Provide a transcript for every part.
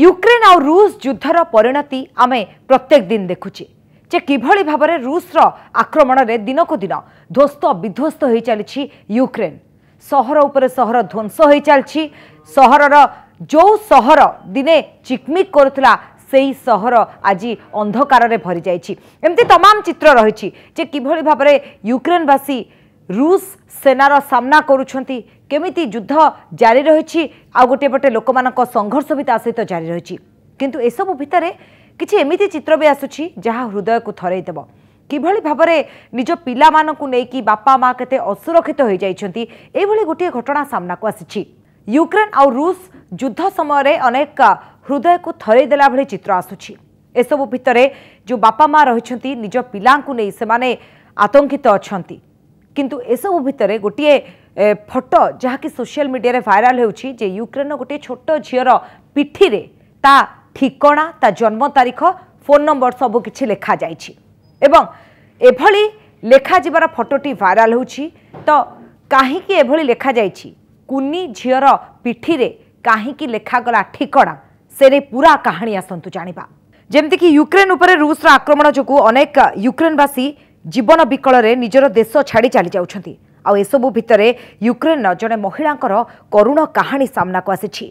Ukraine ଆଉ ରୁଷ ଯୁଦ୍ଧର ପରିଣତି ଆମେ ପ୍ରତ୍ୟେକ ଦିନ ଦେଖୁଛେ ଯେ କିଭଳି ଭାବରେ ରୁଷର ଆକ୍ରମଣରେ ଦିନକୁ ଦିନ ଧ୍ୱସ୍ତ ବିଧ୍ୱସ୍ତ ହୋଇଚାଲିଛି ୟୁକ୍ରେନ୍ ସହର ଉପରେ ସହର ଧ୍ୱଂସ ହୋଇଚାଲିଛି ସହରର ଯେଉଁ ସହର ଦିନେ ଚିକ୍ମିକ୍ କରୁଥିଲା সেই সহর আজি অন্ধকারে ভরি যাই এমতি তমাম চিত্র রয়েছে যে কিভাবে ভাবে ইউক্রেনবাসী রুষ সেনার সামনা করুছেন কেমিতি যুদ্ধ জারি রয়েছে আগে পটে লোক সংঘর্ষ বি তা সহ জারি রয়েছে কিন্তু এসব ভিতরে কিছু এমিতি চিত্র বি আসুছি যা হৃদয়কু থরাই দেব কিভাবে ভাবে নিজ পিলামানকু নেইকি বাপা মা কেতে অসুরক্ষিত হয়ে যাই এইভাবে গোটিয়ে ঘটনা সামনাকু আসিছি ইউক্রেন আউ রুষ যুদ্ধ সময় অনেক হৃদয়কু থরাই দেলা ভাবে চিত্র আসুছি এসব ভিতরে যে বাপা মা রয়েছেন নিজ পিলাঙ্কু নেই সেমানে আতঙ্কিত অনেক কিন্তু এসবু ভিতরে গোটিয়ে ফটো যাকি সোশিয়াল মিডিয়ায় ভাইরাল ହେଉଛି ଯେ ୟୁକ୍ରେନ୍ର ଗୋଟିଏ ଛୋଟ ଝିଅର ପିଠିରେ ତା ଠିକଣା ତା ଜନ୍ମ ତାରିଖ ଫୋନ୍ ନମ୍ବର ସବୁକିଛି ଲେଖାଯାଇଛି ଏବଂ ଏଭଳି ଲେଖାଯିବାର ଫଟୋଟି ଭାଇରାଲ ହେଉଛି ତ କାହିଁକି ଏଭଳି ଲେଖାଯାଇଛି କୁନି ଝିଅର ପିଠିରେ କାହିଁକି ଲେଖାଗଲା ଠିକଣା ସେରେ ପୁରା କାହାଣୀ ଆସନ୍ତୁ ଜାଣିବା ଯେମିତିକି ୟୁକ୍ରେନ୍ ଉପରେ ରୁଷର ଆକ୍ରମଣ ଯୋଗୁଁ ଅନେକ ୟୁକ୍ରେନ୍ବାସୀ ଜୀବନ ବିକଳରେ ନିଜର ଦେଶ ଛାଡ଼ି ଚାଲିଯାଉଛନ୍ତି ଆଉ ଏସବୁ ଭିତରେ ୟୁକ୍ରେନର ଜଣେ ମହିଳାଙ୍କର କରୁଣ କାହାଣୀ ସାମ୍ନାକୁ ଆସିଛି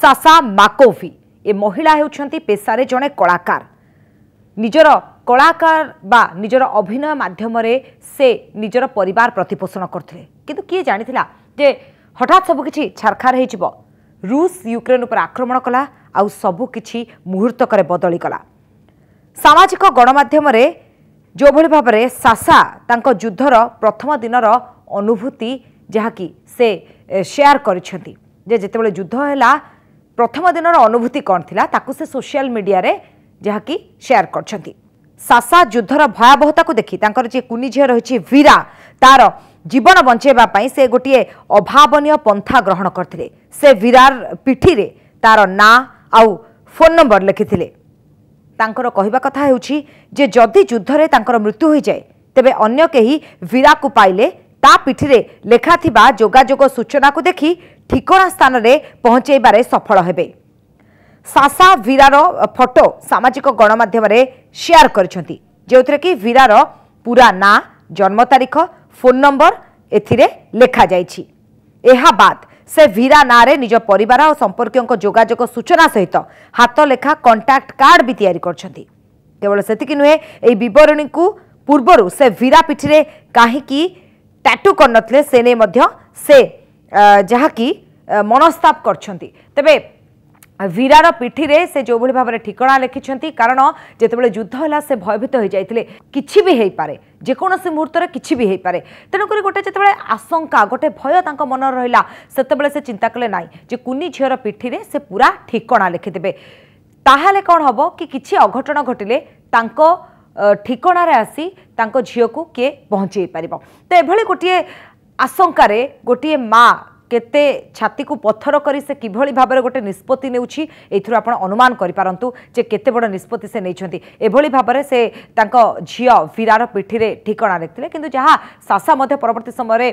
ସାସା ମାକୋଭି ଏ ମହିଳା ହେଉଛନ୍ତି ପେସାରେ ଜଣେ କଳାକାର ନିଜର କଳାକାର ବା ନିଜର ଅଭିନୟ ମାଧ୍ୟମରେ ସେ ନିଜର ପରିବାର ପ୍ରତିପୋଷଣ କରୁଥିଲେ କିନ୍ତୁ କିଏ ଜାଣିଥିଲା ଯେ ହଠାତ୍ ସବୁକିଛି ଛାରଖାର ହୋଇଯିବ ରୁଷ ୟୁକ୍ରେନ ଉପରେ ଆକ୍ରମଣ କଲା ଆଉ ସବୁକିଛି ମୁହୂର୍ତ୍ତକରେ ବଦଳିଗଲା ସାମାଜିକ ଗଣମାଧ୍ୟମରେ ଯେଉଁଭଳି ଭାବରେ ସାସା ତାଙ୍କ ଯୁଦ୍ଧର ପ୍ରଥମ ଦିନର ଅନୁଭୂତି ଯାହାକି ସେ ସେୟାର କରିଛନ୍ତି ଯେ ଯେତେବେଳେ ଯୁଦ୍ଧ ହେଲା ପ୍ରଥମ ଦିନର ଅନୁଭୂତି କ'ଣ ଥିଲା ତାକୁ ସେ ସୋସିଆଲ ମିଡ଼ିଆରେ ଯାହାକି ସେୟାର କରିଛନ୍ତି ସାସା ଯୁଦ୍ଧର ଭୟାବହତାକୁ ଦେଖି ତାଙ୍କର ଯିଏ କୁନି ଝିଅ ରହିଛି ଭିରା ତାର ଜୀବନ ବଞ୍ଚାଇବା ପାଇଁ ସେ ଗୋଟିଏ ଅଭାବନୀୟ ପନ୍ଥା ଗ୍ରହଣ କରିଥିଲେ ସେ ଭିରାର ପିଠିରେ ତାର ନାଁ ଆଉ ଫୋନ୍ ନମ୍ବର ଲେଖିଥିଲେ ତାଙ୍କର କହିବା କଥା ହେଉଛି ଯେ ଯଦି ଯୁଦ୍ଧରେ ତାଙ୍କର ମୃତ୍ୟୁ ହୋଇଯାଏ ତେବେ ଅନ୍ୟ କେହି ବୀରାକୁ ପାଇଲେ ତା ପିଠିରେ ଲେଖାଥିବା ଯୋଗାଯୋଗ ସୂଚନାକୁ ଦେଖି ଠିକଣା ସ୍ଥାନରେ ପହଞ୍ଚାଇବାରେ ସଫଳ ହେବେ ସାସା ଭୀରାର ଫଟୋ ସାମାଜିକ ଗଣମାଧ୍ୟମରେ ସେୟାର କରିଛନ୍ତି ଯେଉଁଥିରେ କି ଭୀରାର ପୁରା ନାଁ ଜନ୍ମ ତାରିଖ ଫୋନ୍ ନମ୍ବର ଏଥିରେ ଲେଖାଯାଇଛି ଏହା ବାଦ୍ ସେ ଭିରା ନାଁରେ ନିଜ ପରିବାର ଓ ସମ୍ପର୍କୀୟଙ୍କ ଯୋଗାଯୋଗ ସୂଚନା ସହିତ ହାତଲେଖା କଣ୍ଟାକ୍ଟ କାର୍ଡ ବି ତିଆରି କରିଛନ୍ତି କେବଳ ସେତିକି ନୁହେଁ ଏହି ବିବରଣୀକୁ ପୂର୍ବରୁ ସେ ଭିରା ପିଠିରେ କାହିଁକି ଟ୍ୟାଟୁ କରିନଥିଲେ ସେ ନେଇ ମଧ୍ୟ ସେ ଯାହାକି ମନସ୍ତାପ କରିଛନ୍ତି ତେବେ वीरार पिठी से जो भाई भाव में ठिकणा लिखिं कारण जितेबाला युद्ध है से भयभीत हो जाते कि भी हो पाए ଯେକୌଣସି ମୁହୂର୍ତ୍ତରେ କିଛି ବି ହେଇପାରେ ତେଣୁକରି ଗୋଟେ ଯେତେବେଳେ ଆଶଙ୍କା ଗୋଟେ ଭୟ ତାଙ୍କ ମନରେ ରହିଲା ସେତେବେଳେ ସେ ଚିନ୍ତା କଲେ ନାହିଁ ଯେ କୁନି ଝିଅର ପିଠିରେ ସେ ପୁରା ଠିକଣା ଲେଖିଦେବେ ତାହେଲେ କ'ଣ ହେବ କି କିଛି ଅଘଟଣ ଘଟିଲେ ତାଙ୍କ ଠିକଣାରେ ଆସି ତାଙ୍କ ଝିଅକୁ କିଏ ପହଞ୍ଚେଇ ପାରିବ ତ ଏଭଳି ଗୋଟିଏ ଆଶଙ୍କାରେ ଗୋଟିଏ ମା' କେତେ ଛାତିକୁ ପଥର କରି ସେ କିଭଳି ଭାବରେ ଗୋଟେ ନିଷ୍ପତ୍ତି ନେଉଛି ଏଥିରୁ ଆପଣ ଅନୁମାନ କରିପାରନ୍ତୁ ଯେ କେତେ ବଡ଼ ନିଷ୍ପତ୍ତି ସେ ନେଇଛନ୍ତି ଏଭଳି ଭାବରେ ସେ ତାଙ୍କ ଝିଅ ଫିରାର ପିଠିରେ ଠିକଣା ଲେଖିଥିଲେ କିନ୍ତୁ ଯାହା ଶାସା ମଧ୍ୟ ପରବର୍ତ୍ତୀ ସମୟରେ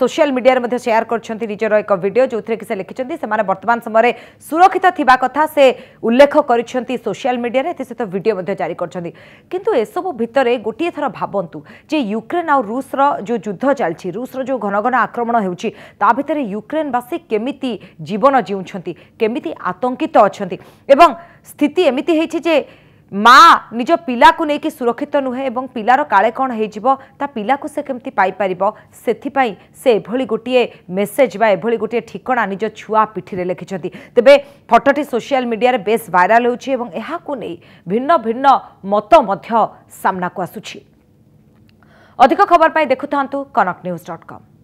ସୋସିଆଲ ମିଡ଼ିଆରେ ମଧ୍ୟ ସେୟାର କରିଛନ୍ତି ନିଜର ଏକ ଭିଡ଼ିଓ ଯେଉଁଥିରେ କି ସେ ଲେଖିଛନ୍ତି ସେମାନେ ବର୍ତ୍ତମାନ ସମୟରେ ସୁରକ୍ଷିତ ଥିବା କଥା ସେ ଉଲ୍ଲେଖ କରିଛନ୍ତି ସୋସିଆଲ ମିଡ଼ିଆରେ ଏଥିସହିତ ଭିଡ଼ିଓ ମଧ୍ୟ ଜାରି କରିଛନ୍ତି କିନ୍ତୁ ଏସବୁ ଭିତରେ ଗୋଟିଏ ଥର ଭାବନ୍ତୁ ଯେ ୟୁକ୍ରେନ୍ ଆଉ ରୁଷର ଯେଉଁ ଯୁଦ୍ଧ ଚାଲିଛି ରୁଷର ଯେଉଁ ଘନ ଘନ ଆକ୍ରମଣ ହେଉଛି ତା ଭିତରେ ভিতরে ইউক্রেনবাসী কেমিতি জীবন জিউঁচ কেমিতি আতঙ্কিত অনেক এবং স্থিতি এমিতি হয়েছে যে মা নিজ পিলাকু নেই সুরক্ষিত নুহে এবং পিলার কালে কণ হয়েযিব তা পিলাকু সে কেমতি পাইপারিব সেথিপাই সে এভাবে গোটিয়ে মেসেজ বা এভাবে গোটিয়ে ঠিকনা নিজ ছুয়া পিঠিরে লিখিছেন তবে ফটোটি সোশিয়াল মিডিয়ার বেশ ভাইরাল হচ্ছে এবং এখানে ভিন্ন ভিন্ন মত মধ্য সামনাকু আসুছি অধিক খবর পাই দেখু কনক নিউজ ডট কম